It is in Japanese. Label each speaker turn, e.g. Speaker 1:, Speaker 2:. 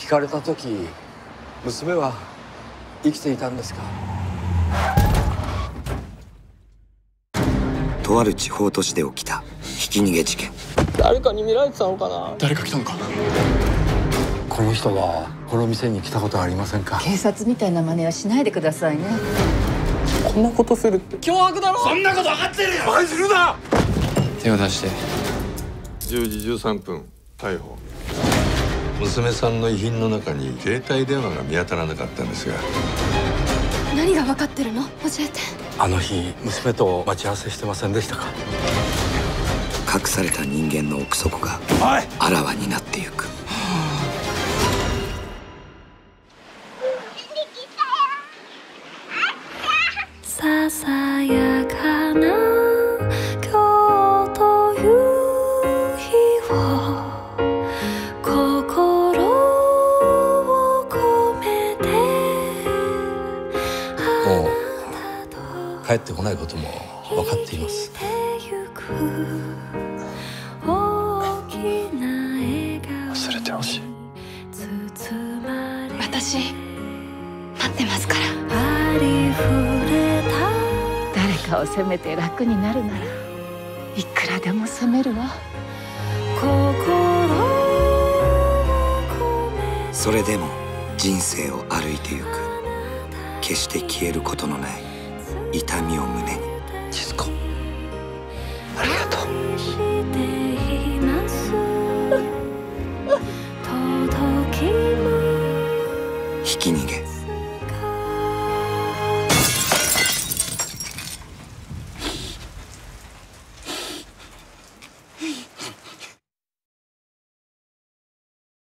Speaker 1: 聞かれた時娘は生きていたんですか？
Speaker 2: とある地方都市で起きたひき逃げ事件。
Speaker 3: 誰かに見られてたのかな？
Speaker 4: 誰か来たのか？
Speaker 1: この人がこの店に来たことありませんか？
Speaker 5: 警察みたいな真似はしないでくださいね。
Speaker 3: こんなことするって。脅迫だろ？
Speaker 4: そんなこと分かってるよ！
Speaker 1: バカにするな！
Speaker 4: 手を出して。
Speaker 6: 10時13分逮捕娘さんの遺品の中に携帯電話が見当たらなかったんですが。
Speaker 7: 何が分かってるの？教えて。
Speaker 1: あの日娘と待ち合わせしてませんでしたか？
Speaker 2: 隠された人間の奥底があらわになってゆく。
Speaker 7: ささやか
Speaker 1: 帰ってこないことも分かっています。
Speaker 7: 忘
Speaker 4: れてほしい。
Speaker 7: 私待ってますから。
Speaker 5: 誰かを責めて楽になるならいくらでも責めるわ。
Speaker 2: それでも人生を歩いてゆく。決して消えることのない痛みを胸に。
Speaker 1: 千鶴子ありがとう。
Speaker 2: ひき逃げ